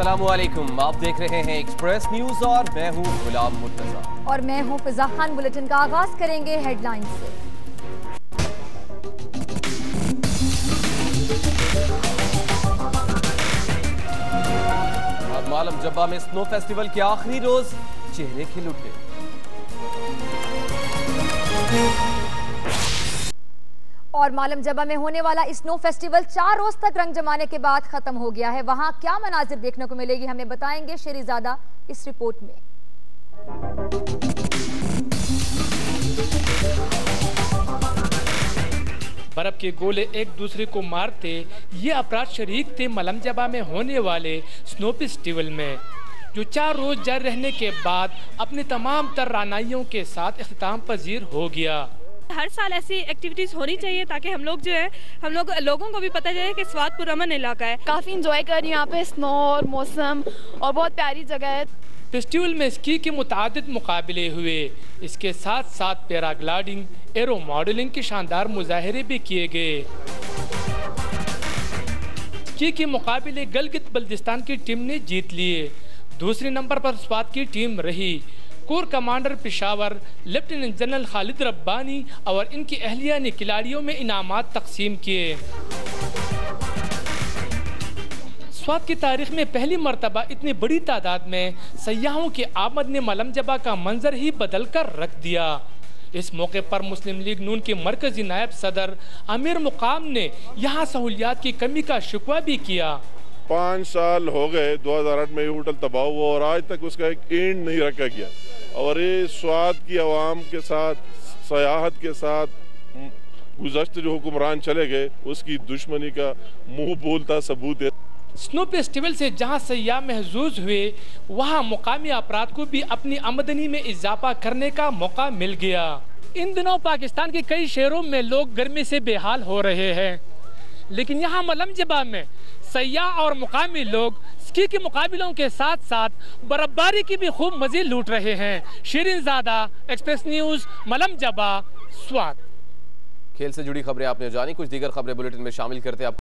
वालेकुम आप देख रहे हैं एक्सप्रेस न्यूज़ और मैं हूँ गुलाम मुर्तजा। और मैं हूँ फिजा खान बुलेटिन का आगाज़ करेंगे हेडलाइन से। मालम जब्बा में स्नो फेस्टिवल के आखिरी रोज चेहरे खिल उठे। और मालम जबा में होने वाला स्नो फेस्टिवल चार रोज तक रंग जमाने के बाद खत्म हो गया है। वहाँ क्या मनाजिर देखने को मिलेगी, हमें बताएँगे शेरीजादा इस रिपोर्ट में। बर्फ़ के गोले एक दूसरे को मारते, ये अपराध शरीक थे मलमजबा में होने वाले स्नो फेस्टिवल में, जो चार रोज जारी रहने के बाद अपने तमाम तर रानाइयों के साथ अख्ताम पजीर हो गया। हर साल ऐसी एक्टिविटीज़ होनी चाहिए ताकि हम लोग जो है हम लोग लोगों को भी पता चले कि स्वाद पुरमन इलाका है। काफ़ी इंजॉय कर रही हूँ यहाँ पे स्नो और मौसम और बहुत प्यारी जगह है। फेस्टिवल में स्की के मुताद मुकाबले हुए। इसके साथ साथ पैराग्लाइडिंग एरो मॉडलिंग के शानदार मुजाहरे भी किए गए। स्की के मुकाबले गलगित बल्दिस्तान की टीम ने जीत लिए दूसरे नंबर पर स्वाद की टीम रही। Core commander Peshawar lieutenant general Khalid Rabbani और इनकी अहलिया ने खिलाड़ियों में इनामात तकसीम किए स्वाद की तारीख में पहली मरतबा इतनी बड़ी तादाद में सयाहों की आमद ने मलमजबा का मंजर ही बदल कर रख दिया इस मौके पर मुस्लिम लीग नून के मरकजी नायब सदर आमिर मुकाम ने यहाँ सहूलियात की कमी का शिकवा भी किया पाँच साल हो गए 2008 में ये होटल तबाह हुआ और आज तक उसका एक एंड नहीं रखा गया। और ये स्वाद की आवाम के साथ, सयाहत के साथ गुजशत जो हुक्मरान चले गए, उसकी दुश्मनी का मुँह बोलता सबूत है। स्नो फेस्टिवल से जहाँ सयाह महजूज हुए, वहाँ मुकामी अपराध को भी अपनी आमदनी में इजाफा करने का मौका मिल गया। इन दिनों पाकिस्तान के कई शहरों में लोग गर्मी से बेहाल हो रहे हैं। लेकिन यहाँ मलमजबा में सयाह और मुकामी लोग स्की के मुकाबलों के साथ साथ बर्फबारी की भी खूब मज़े लूट रहे हैं। शेरिन ज़्यादा एक्सप्रेस न्यूज़ मलम जबा, स्वाद। खेल से जुड़ी खबरें आपने जानी, कुछ दीगर खबरें बुलेटिन में शामिल करते हैं